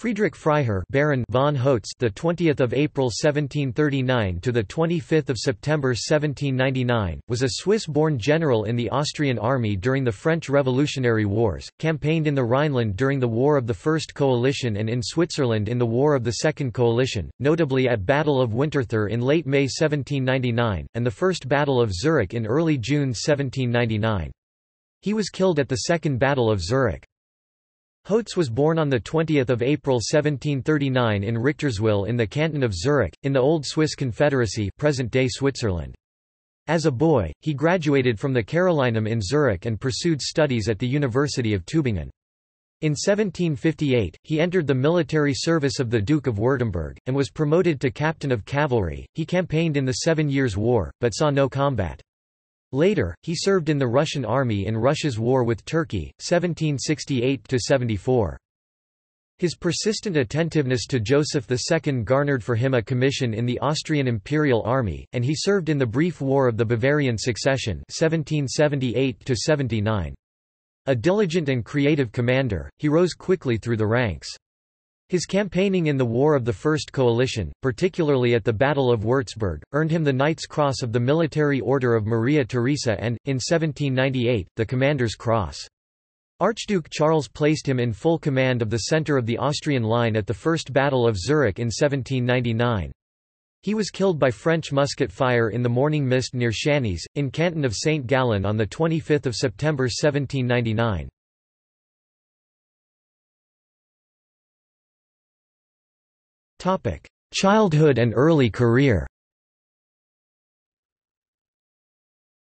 Friedrich Freiherr Baron von Hotze, the 20th of April 1739 to the 25th of September 1799, was a Swiss-born general in the Austrian army during the French Revolutionary Wars, campaigned in the Rhineland during the War of the First Coalition and in Switzerland in the War of the Second Coalition, notably at Battle of Winterthur in late May 1799 and the First Battle of Zurich in early June 1799. He was killed at the Second Battle of Zurich. Hotze was born on 20 April 1739 in Richterswil in the canton of Zurich, in the Old Swiss Confederacy present-day Switzerland. As a boy, he graduated from the Carolinum in Zurich and pursued studies at the University of Tübingen. In 1758, he entered the military service of the Duke of Württemberg, and was promoted to captain of cavalry. He campaigned in the Seven Years' War, but saw no combat. Later, he served in the Russian army in Russia's war with Turkey, 1768–74. His persistent attentiveness to Joseph II garnered for him a commission in the Austrian Imperial Army, and he served in the brief War of the Bavarian Succession 1778–79. A diligent and creative commander, he rose quickly through the ranks. His campaigning in the War of the First Coalition, particularly at the Battle of Würzburg, earned him the Knight's Cross of the Military Order of Maria Theresa and, in 1798, the Commander's Cross. Archduke Charles placed him in full command of the centre of the Austrian line at the First Battle of Zurich in 1799. He was killed by French musket fire in the morning mist near Schänis, in canton of St. Gallen on 25 September 1799. Childhood and early career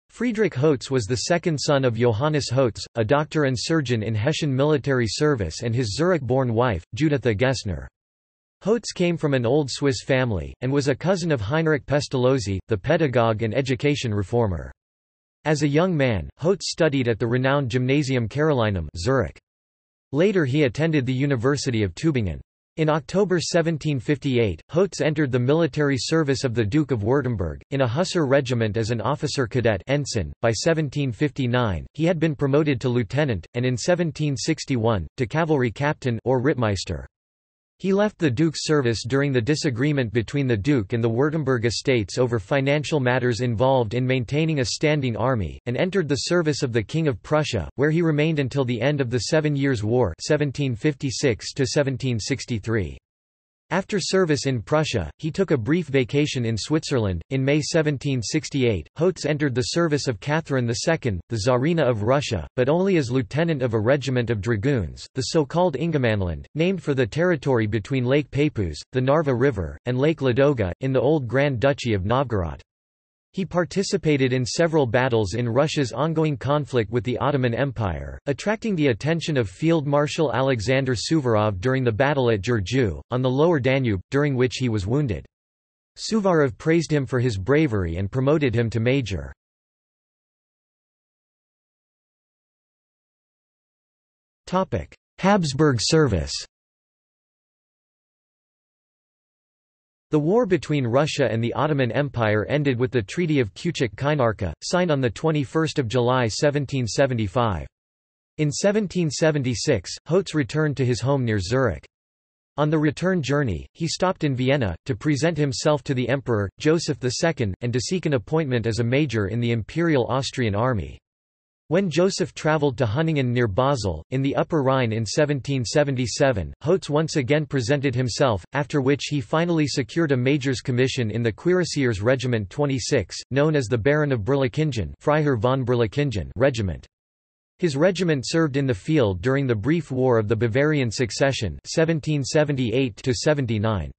Friedrich Hotze was the second son of Johannes Hotze, a doctor and surgeon in Hessian military service and his Zurich-born wife, Juditha Gessner. Hotze came from an old Swiss family, and was a cousin of Heinrich Pestalozzi, the pedagogue and education reformer. As a young man, Hotze studied at the renowned Gymnasium Carolinum Zurich. Later he attended the University of Tübingen. In October 1758, Hotze entered the military service of the Duke of Württemberg, in a Hussar regiment as an officer cadet ensign. .By 1759, he had been promoted to lieutenant, and in 1761, to cavalry captain or Rittmeister. He left the Duke's service during the disagreement between the Duke and the Württemberg estates over financial matters involved in maintaining a standing army, and entered the service of the King of Prussia, where he remained until the end of the Seven Years' War 1756 -1763. After service in Prussia, he took a brief vacation in Switzerland. In May 1768, Hotze entered the service of Catherine II, the Tsarina of Russia, but only as lieutenant of a regiment of dragoons, the so-called Ingermanland, named for the territory between Lake Peipus, the Narva River, and Lake Ladoga, in the old Grand Duchy of Novgorod. He participated in several battles in Russia's ongoing conflict with the Ottoman Empire, attracting the attention of Field Marshal Alexander Suvorov during the battle at Giurgiu, on the lower Danube, during which he was wounded. Suvorov praised him for his bravery and promoted him to major. Habsburg service The war between Russia and the Ottoman Empire ended with the Treaty of Küçük-Kaynarca, signed on 21 July 1775. In 1776, Hotze returned to his home near Zurich. On the return journey, he stopped in Vienna, to present himself to the Emperor, Joseph II, and to seek an appointment as a major in the Imperial Austrian Army. When Joseph travelled to Hunningen near Basel, in the Upper Rhine in 1777, Hotze once again presented himself, after which he finally secured a major's commission in the Cuirassiers Regiment 26, known as the Baron of Berlichingen Freiherr von Berlichingen regiment. His regiment served in the field during the brief War of the Bavarian Succession 1778 -79.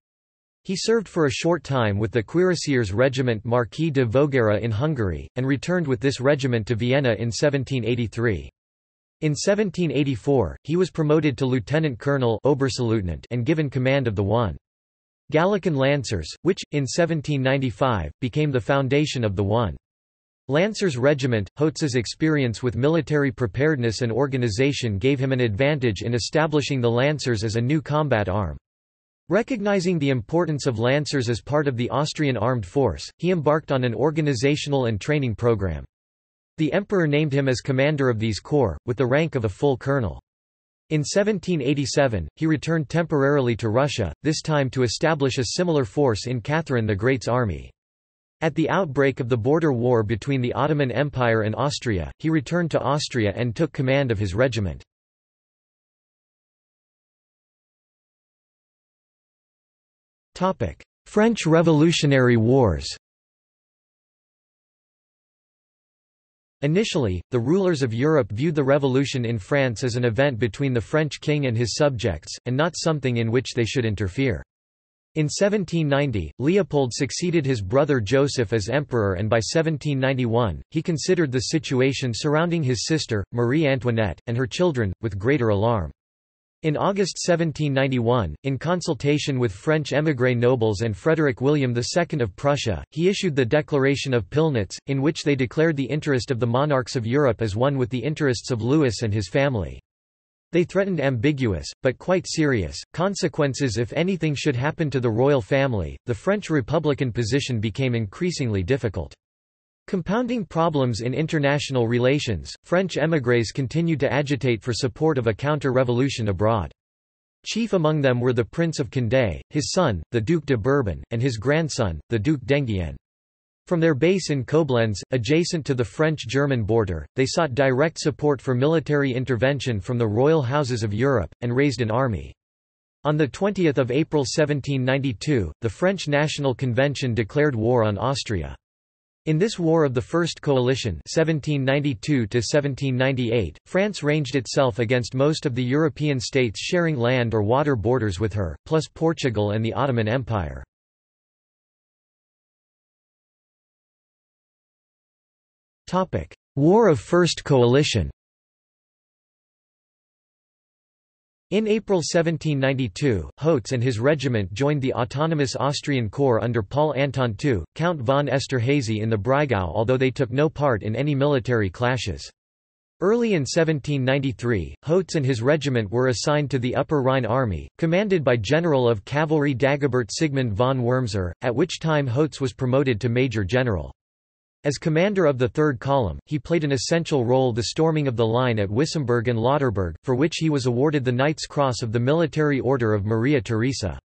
He served for a short time with the Cuirassiers Regiment Marquis de Voghera in Hungary, and returned with this regiment to Vienna in 1783. In 1784, he was promoted to lieutenant colonel and given command of the 1. Galician Lancers, which, in 1795, became the foundation of the 1. Lancers Regiment. Hotze's experience with military preparedness and organization gave him an advantage in establishing the Lancers as a new combat arm. Recognizing the importance of Lancers as part of the Austrian armed force, he embarked on an organizational and training program. The emperor named him as commander of these corps, with the rank of a full colonel. In 1787, he returned temporarily to Russia, this time to establish a similar force in Catherine the Great's army. At the outbreak of the border war between the Ottoman Empire and Austria, he returned to Austria and took command of his regiment. French Revolutionary Wars Initially, the rulers of Europe viewed the revolution in France as an event between the French king and his subjects, and not something in which they should interfere. In 1790, Leopold succeeded his brother Joseph as emperor and by 1791, he considered the situation surrounding his sister, Marie Antoinette, and her children, with greater alarm. In August 1791, in consultation with French émigré nobles and Frederick William II of Prussia, he issued the Declaration of Pillnitz, in which they declared the interest of the monarchs of Europe as one with the interests of Louis and his family. They threatened ambiguous, but quite serious, consequences if anything should happen to the royal family. The French republican position became increasingly difficult. Compounding problems in international relations, French émigrés continued to agitate for support of a counter-revolution abroad. Chief among them were the Prince of Condé, his son, the Duc de Bourbon, and his grandson, the Duc d'Enghien. From their base in Koblenz, adjacent to the French-German border, they sought direct support for military intervention from the royal houses of Europe, and raised an army. On 20 April 1792, the French National Convention declared war on Austria. In this War of the First Coalition 1792 France ranged itself against most of the European states sharing land or water borders with her, plus Portugal and the Ottoman Empire. War of First Coalition In April 1792, Hotze and his regiment joined the autonomous Austrian corps under Paul Anton II, Count von Esterhazy in the Breisgau although they took no part in any military clashes. Early in 1793, Hotze and his regiment were assigned to the Upper Rhine Army, commanded by General of Cavalry Dagobert Sigmund von Wurmser, at which time Hotze was promoted to Major General. As commander of the Third Column, he played an essential role the storming of the line at Wissembourg and Lauterburg, for which he was awarded the Knight's Cross of the Military Order of Maria Theresa.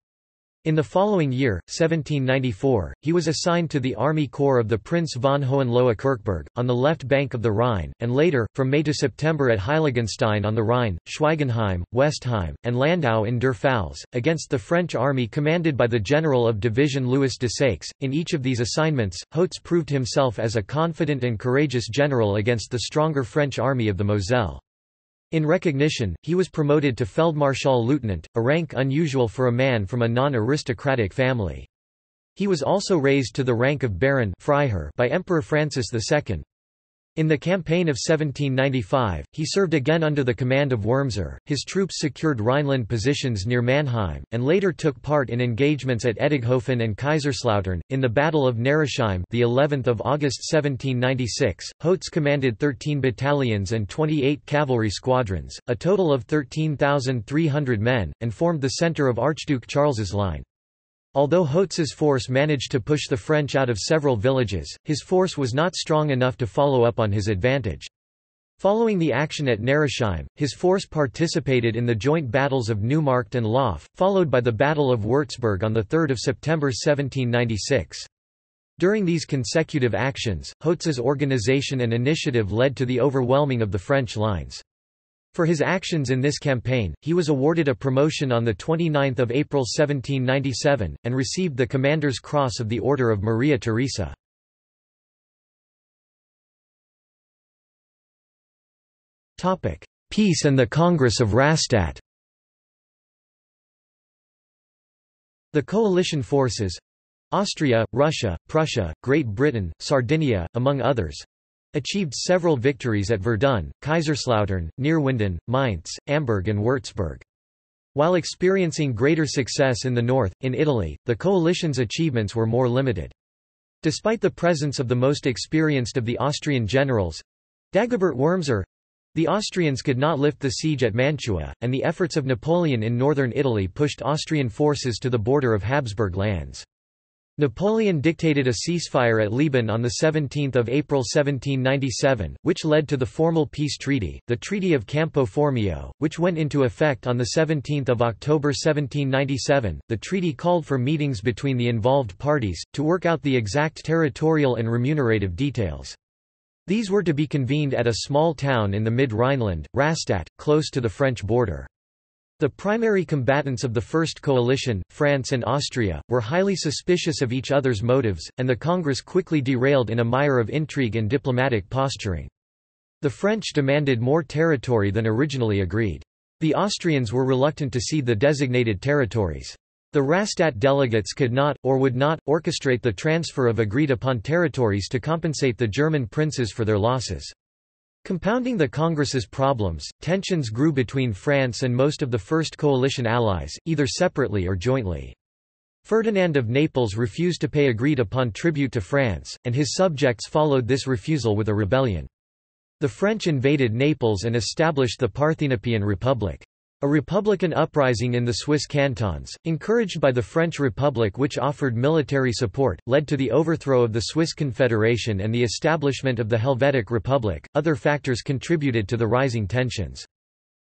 In the following year, 1794, he was assigned to the Army Corps of the Prince von Hohenlohe-Kirchberg, on the left bank of the Rhine, and later, from May to September at Heiligenstein on the Rhine, Schweigenheim, Westheim, and Landau in der Pfalz, against the French army commanded by the General of Division Louis Desaix. In each of these assignments, Hotze proved himself as a confident and courageous general against the stronger French army of the Moselle. In recognition, he was promoted to Feldmarschall Lieutenant, a rank unusual for a man from a non-aristocratic family. He was also raised to the rank of Baron Freiherr by Emperor Francis II. In the campaign of 1795, he served again under the command of Wurmser. His troops secured Rhineland positions near Mannheim, and later took part in engagements at Edighofen and Kaiserslautern. In the Battle of Neresheim, the 11th of August 1796, Hotze commanded 13 battalions and 28 cavalry squadrons, a total of 13,300 men, and formed the center of Archduke Charles's line. Although Hotze's force managed to push the French out of several villages, his force was not strong enough to follow up on his advantage. Following the action at Neresheim, his force participated in the joint battles of Neumarkt and Lauf, followed by the Battle of Würzburg on 3 September 1796. During these consecutive actions, Hotze's organization and initiative led to the overwhelming of the French lines. For his actions in this campaign, he was awarded a promotion on 29 April 1797, and received the Commander's Cross of the Order of Maria Theresa. Peace and the Congress of Rastatt The coalition forces—Austria, Russia, Prussia, Great Britain, Sardinia, among others, achieved several victories at Verdun, Kaiserslautern, Neerwinden, Mainz, Amberg and Würzburg. While experiencing greater success in the north, in Italy, the coalition's achievements were more limited. Despite the presence of the most experienced of the Austrian generals—Dagobert Wurmser, the Austrians could not lift the siege at Mantua, and the efforts of Napoleon in northern Italy pushed Austrian forces to the border of Habsburg lands. Napoleon dictated a ceasefire at Leoben on 17 April 1797, which led to the formal peace treaty, the Treaty of Campo Formio, which went into effect on 17 October 1797. The treaty called for meetings between the involved parties, to work out the exact territorial and remunerative details. These were to be convened at a small town in the mid-Rhineland, Rastatt, close to the French border. The primary combatants of the First Coalition, France and Austria, were highly suspicious of each other's motives, and the Congress quickly derailed in a mire of intrigue and diplomatic posturing. The French demanded more territory than originally agreed. The Austrians were reluctant to cede the designated territories. The Rastatt delegates could not, or would not, orchestrate the transfer of agreed-upon territories to compensate the German princes for their losses. Compounding the Congress's problems, tensions grew between France and most of the First Coalition allies, either separately or jointly. Ferdinand of Naples refused to pay agreed-upon tribute to France, and his subjects followed this refusal with a rebellion. The French invaded Naples and established the Parthenopaean Republic. A republican uprising in the Swiss cantons, encouraged by the French Republic which offered military support, led to the overthrow of the Swiss Confederation and the establishment of the Helvetic Republic. Other factors contributed to the rising tensions.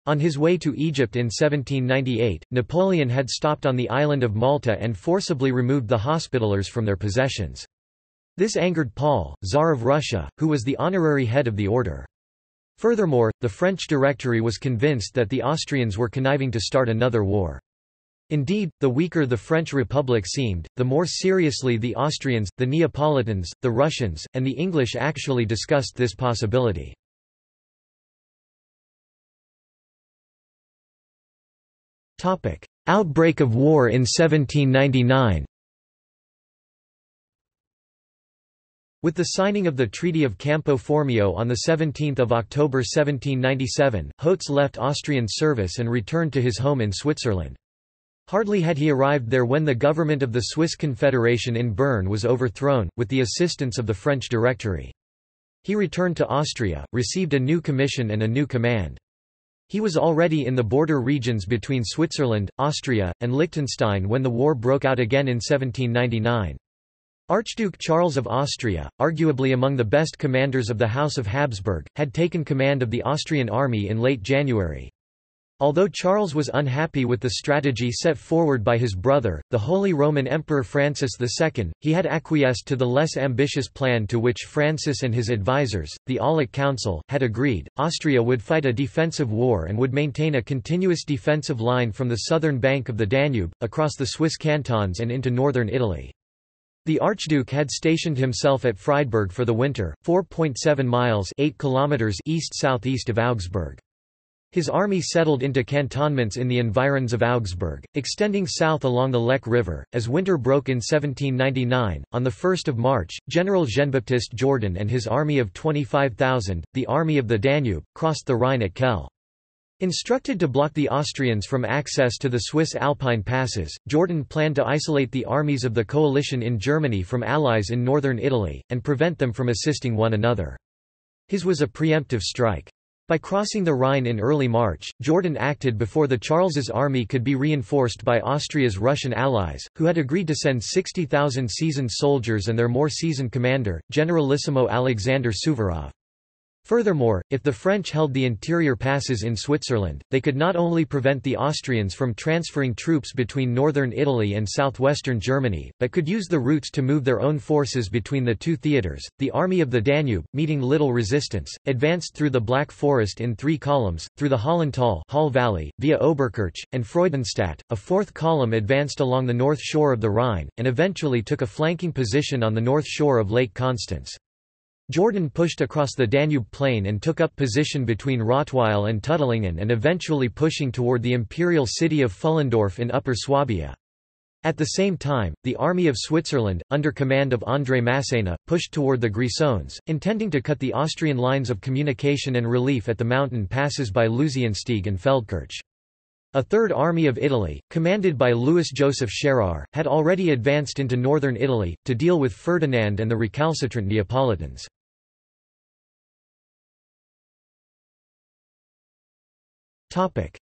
On his way to Egypt in 1798, Napoleon had stopped on the island of Malta and forcibly removed the Hospitallers from their possessions. This angered Paul, Tsar of Russia, who was the honorary head of the order. Furthermore, the French Directory was convinced that the Austrians were conniving to start another war. Indeed, the weaker the French Republic seemed, the more seriously the Austrians, the Neapolitans, the Russians, and the English actually discussed this possibility. Outbreak of war in 1799 With the signing of the Treaty of Campo Formio on 17 October 1797, Hotze left Austrian service and returned to his home in Switzerland. Hardly had he arrived there when the government of the Swiss Confederation in Bern was overthrown, with the assistance of the French Directory. He returned to Austria, received a new commission and a new command. He was already in the border regions between Switzerland, Austria, and Liechtenstein when the war broke out again in 1799. Archduke Charles of Austria, arguably among the best commanders of the House of Habsburg, had taken command of the Austrian army in late January. Although Charles was unhappy with the strategy set forward by his brother, the Holy Roman Emperor Francis II, he had acquiesced to the less ambitious plan to which Francis and his advisers, the Aulic Council, had agreed. Austria would fight a defensive war and would maintain a continuous defensive line from the southern bank of the Danube, across the Swiss cantons and into northern Italy. The Archduke had stationed himself at Friedberg for the winter, 4.7 miles 8 kilometers east-southeast of Augsburg. His army settled into cantonments in the environs of Augsburg, extending south along the Lech River. As winter broke in 1799, on 1 March, General Jean-Baptiste Jourdan and his army of 25,000, the Army of the Danube, crossed the Rhine at Kehl. Instructed to block the Austrians from access to the Swiss Alpine passes, Jourdan planned to isolate the armies of the coalition in Germany from allies in northern Italy, and prevent them from assisting one another. His was a preemptive strike. By crossing the Rhine in early March, Jourdan acted before the Charles's army could be reinforced by Austria's Russian allies, who had agreed to send 60,000 seasoned soldiers and their more seasoned commander, Generalissimo Alexander Suvorov. Furthermore, if the French held the interior passes in Switzerland, they could not only prevent the Austrians from transferring troops between northern Italy and southwestern Germany, but could use the routes to move their own forces between the two theatres. The Army of the Danube, meeting little resistance, advanced through the Black Forest in three columns, through the Hollental Hall Valley, via Oberkirch, and Freudenstadt. A fourth column advanced along the north shore of the Rhine, and eventually took a flanking position on the north shore of Lake Constance. Jourdan pushed across the Danube plain and took up position between Rottweil and Tuttlingen and eventually pushing toward the imperial city of Pfullendorf in Upper Swabia. At the same time, the Army of Switzerland, under command of André Massena, pushed toward the Grisons, intending to cut the Austrian lines of communication and relief at the mountain passes by Luziensteig and Feldkirch. A third army of Italy, commanded by Louis-Joseph Scherrer, had already advanced into northern Italy, to deal with Ferdinand and the recalcitrant Neapolitans.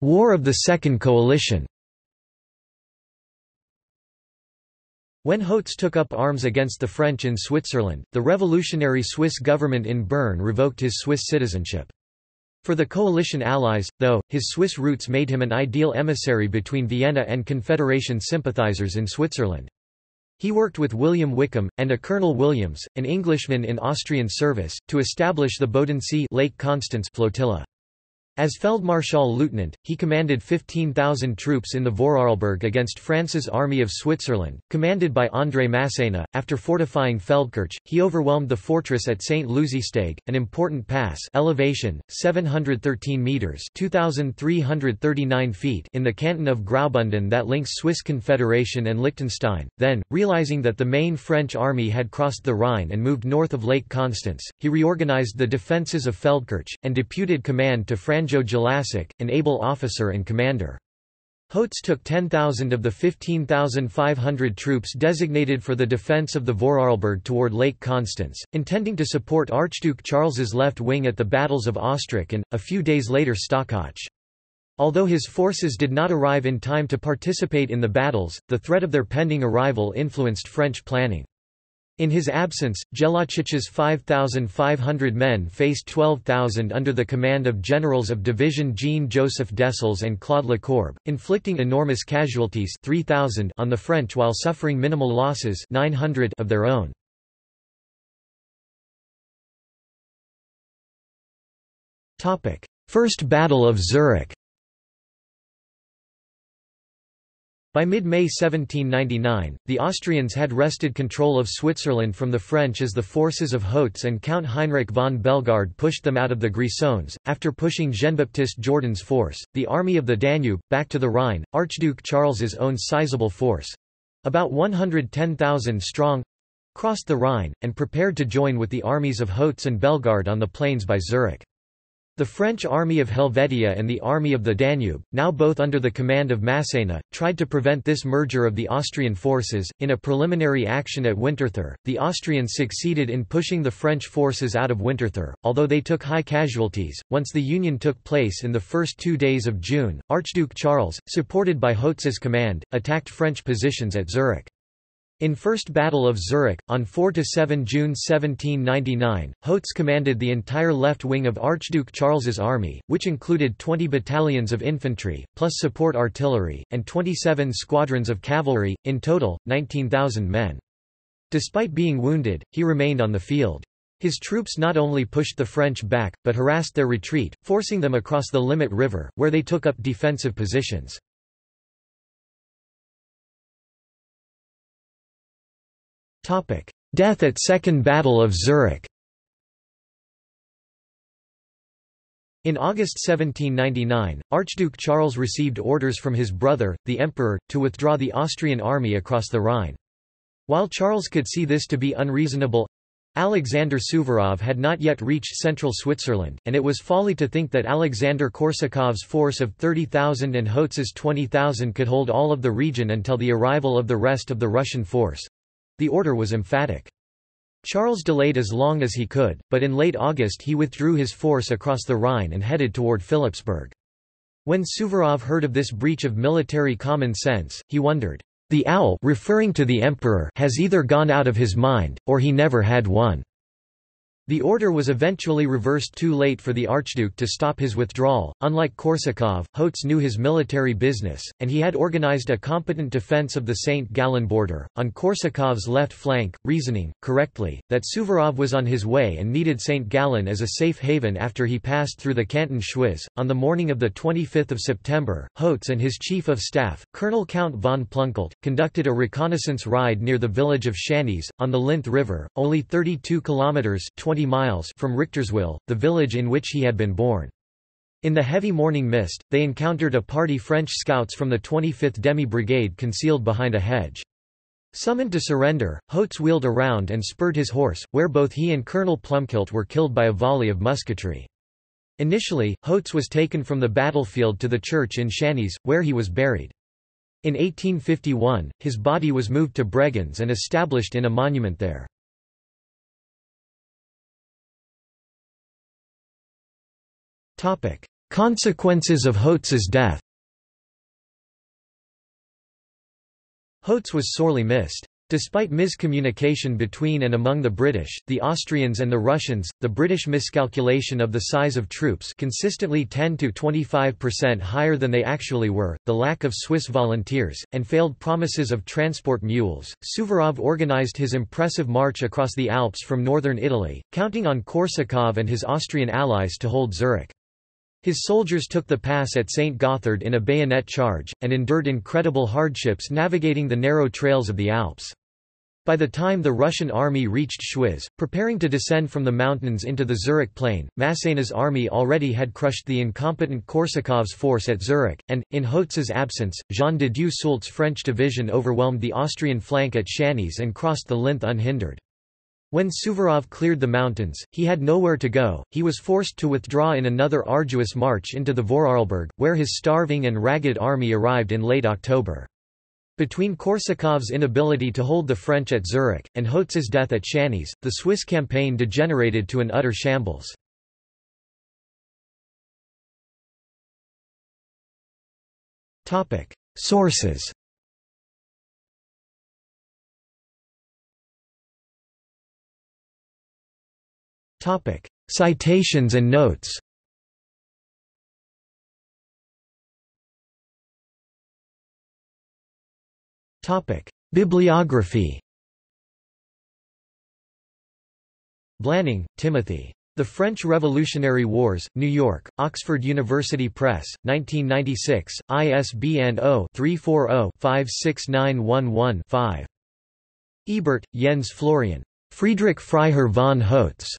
War of the Second Coalition When Hotze took up arms against the French in Switzerland, the revolutionary Swiss government in Bern revoked his Swiss citizenship. For the coalition allies, though, his Swiss roots made him an ideal emissary between Vienna and Confederation sympathizers in Switzerland. He worked with William Wickham, and a Colonel Williams, an Englishman in Austrian service, to establish the Bodensee Lake Constance flotilla. As Feldmarschall-Lieutenant, he commanded 15,000 troops in the Vorarlberg against France's Army of Switzerland, commanded by André Masséna. After fortifying Feldkirch, he overwhelmed the fortress at St. Luziensteig, an important pass elevation, 713 metres 2,339 feet in the canton of Graubünden that links Swiss Confederation and Liechtenstein. Then, realizing that the main French army had crossed the Rhine and moved north of Lake Constance, he reorganized the defences of Feldkirch, and deputed command to Franz Franjo Jelassic, an able officer and commander. Hotze took 10,000 of the 15,500 troops designated for the defence of the Vorarlberg toward Lake Constance, intending to support Archduke Charles's left wing at the battles of Ostrach and, a few days later Stockach. Although his forces did not arrive in time to participate in the battles, the threat of their pending arrival influenced French planning. In his absence, Jellachic's 5,500 men faced 12,000 under the command of generals of division Jean-Joseph Dessolles and Claude Lecourbe, inflicting enormous casualties 3,000 on the French while suffering minimal losses 900 of their own. First Battle of Zurich By mid-May 1799, the Austrians had wrested control of Switzerland from the French as the forces of Hotze and Count Heinrich von Bellegarde pushed them out of the Grisons. After pushing Jean-Baptiste Jourdan's force, the Army of the Danube, back to the Rhine, Archduke Charles's own sizable force—about 110,000 strong—crossed the Rhine, and prepared to join with the armies of Hotze and Bellegarde on the plains by Zurich. The French Army of Helvetia and the Army of the Danube, now both under the command of Masséna, tried to prevent this merger of the Austrian forces. In a preliminary action at Winterthur, the Austrians succeeded in pushing the French forces out of Winterthur, although they took high casualties. Once the union took place in the first two days of June, Archduke Charles, supported by Hotze's command, attacked French positions at Zurich. In First Battle of Zurich, on 4–7 June 1799, Hotze commanded the entire left wing of Archduke Charles's army, which included 20 battalions of infantry, plus support artillery, and 27 squadrons of cavalry, in total, 19,000 men. Despite being wounded, he remained on the field. His troops not only pushed the French back, but harassed their retreat, forcing them across the Limmat River, where they took up defensive positions. Death at Second Battle of Zurich In August 1799, Archduke Charles received orders from his brother, the Emperor, to withdraw the Austrian army across the Rhine. While Charles could see this to be unreasonable, Alexander Suvorov had not yet reached central Switzerland, and it was folly to think that Alexander Korsakov's force of 30,000 and Hotze's 20,000 could hold all of the region until the arrival of the rest of the Russian force. The order was emphatic. Charles delayed as long as he could, but in late August he withdrew his force across the Rhine and headed toward Philipsburg. When Suvorov heard of this breach of military common sense, he wondered, "'The owl referring to the emperor has either gone out of his mind, or he never had one.' The order was eventually reversed too late for the Archduke to stop his withdrawal. Unlike Korsakov, Hotze knew his military business, and he had organized a competent defense of the St. Gallen border, on Korsakov's left flank, reasoning, correctly, that Suvorov was on his way and needed St. Gallen as a safe haven after he passed through the canton Schwyz. On the morning of 25 September, Hotze and his chief of staff, Colonel Count von Plunkett, conducted a reconnaissance ride near the village of Schänis, on the Linth River, only 32 kilometers 20 20 miles from Richterswil, the village in which he had been born. In the heavy morning mist, they encountered a party French scouts from the 25th Demi Brigade concealed behind a hedge. Summoned to surrender, Hotze wheeled around and spurred his horse, where both he and Colonel Plunkett were killed by a volley of musketry. Initially, Hotze was taken from the battlefield to the church in Schänis, where he was buried. In 1851, his body was moved to Bregenz and established in a monument there. Consequences of Hotze's death. Hotze was sorely missed. Despite miscommunication between and among the British, the Austrians and the Russians, the British miscalculation of the size of troops consistently 10 to 25% higher than they actually were, the lack of Swiss volunteers, and failed promises of transport mules, Suvorov organized his impressive march across the Alps from northern Italy, counting on Korsakov and his Austrian allies to hold Zurich. His soldiers took the pass at St. Gothard in a bayonet charge, and endured incredible hardships navigating the narrow trails of the Alps. By the time the Russian army reached Schwyz, preparing to descend from the mountains into the Zurich plain, Massena's army already had crushed the incompetent Korsakov's force at Zurich, and, in Hotze's absence, Jean de Dieu Soult's French division overwhelmed the Austrian flank at Schänis and crossed the Linth unhindered. When Suvorov cleared the mountains, he had nowhere to go, he was forced to withdraw in another arduous march into the Vorarlberg, where his starving and ragged army arrived in late October. Between Korsakov's inability to hold the French at Zurich, and Hotze's death at Schänis, the Swiss campaign degenerated to an utter shambles. Sources Citations and notes Topic: Bibliography Blanning, Timothy. The French Revolutionary Wars, New York, Oxford University Press, 1996, ISBN 0-340-56911-5. Ebert, Jens Florian. Friedrich Freiherr von Hotze.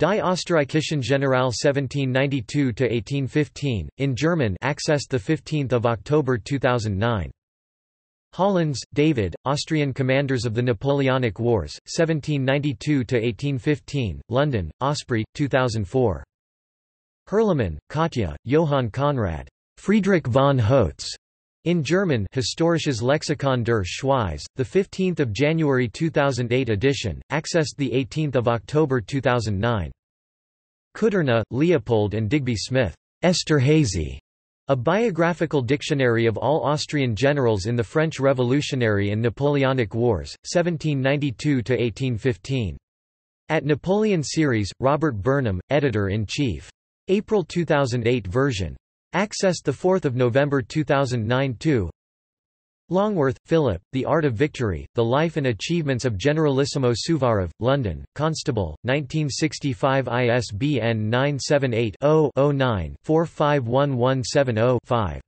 Die Österreichischen General 1792–1815, in German accessed 15 October 2009. Hollins, David, Austrian Commanders of the Napoleonic Wars, 1792–1815, London, Osprey, 2004. Herlemann, Katja, Johann Conrad. Friedrich von Hotze. In German Historisches Lexikon der Schweiz, 15 January 2008 edition, accessed 18 October 2009. Kuderna, Leopold and Digby Smith. Esterhazy. A biographical dictionary of all Austrian generals in the French Revolutionary and Napoleonic Wars, 1792–1815. At Napoleon Series, Robert Burnham, Editor-in-Chief. April 2008 version. Accessed 4 November 2009 2 Longworth, Philip, The Art of Victory, The Life and Achievements of Generalissimo Suvorov, London, Constable, 1965 ISBN 978-0-09-451170-5.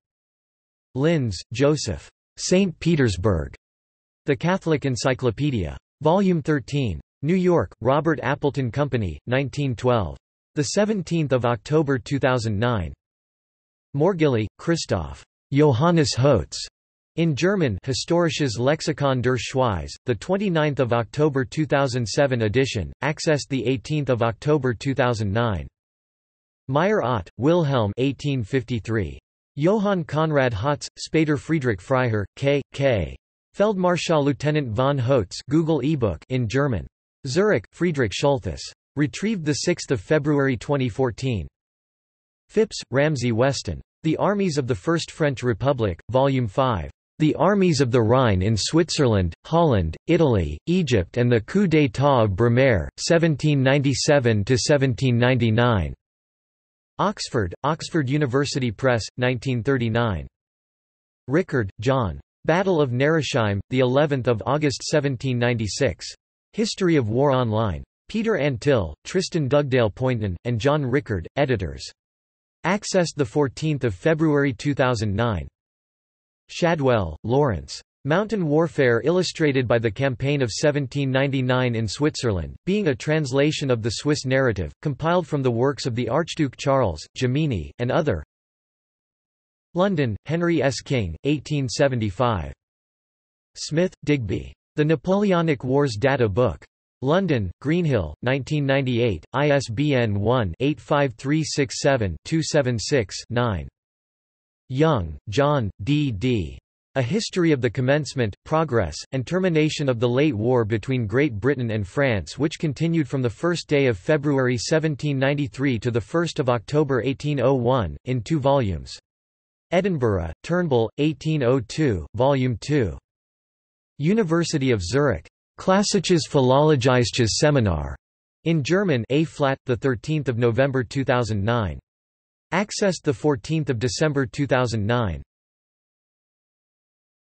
Linz, Joseph. St. Petersburg. The Catholic Encyclopedia. Volume 13. New York, Robert Appleton Company, 1912. 17 October 2009. Mörgeli, Christoph. Johannes Hotze. In German Historisches Lexikon der Schweiz, the 29th of October 2007 edition, accessed the 18th of October 2009. Meyer Ott, Wilhelm 1853. Johann Conrad Hotze, Spader Friedrich Freiherr, K. K. Feldmarschall Lieutenant von Hotze Google eBook in German. Zurich, Friedrich Schulthess. Retrieved 6 February 2014. Phipps, Ramsay Weston. The Armies of the First French Republic, Volume 5. The armies of the Rhine in Switzerland, Holland, Italy, Egypt and the coup d'état of Brumaire, 1797–1799. Oxford, Oxford University Press, 1939. Rickard, John. Battle of Neresheim, the 11th of August 1796. History of War Online. Peter Antill, Tristan Dugdale Poynton, and John Rickard, editors. Accessed 14 February 2009. Shadwell, Lawrence. Mountain Warfare Illustrated by the Campaign of 1799 in Switzerland, being a translation of the Swiss narrative, compiled from the works of the Archduke Charles, Jomini, and other London, Henry S. King, 1875. Smith, Digby. The Napoleonic Wars Data Book. London, Greenhill, 1998, ISBN 1-85367-276-9. Young, John, D.D. A History of the Commencement, Progress, and Termination of the Late War between Great Britain and France which continued from the first day of February 1793 to the 1st of October 1801, in two volumes. Edinburgh, Turnbull, 1802, Volume 2. University of Zurich. Klassisches Philologisches Seminar. In German A flat, 13 November 2009. Accessed 14 December 2009.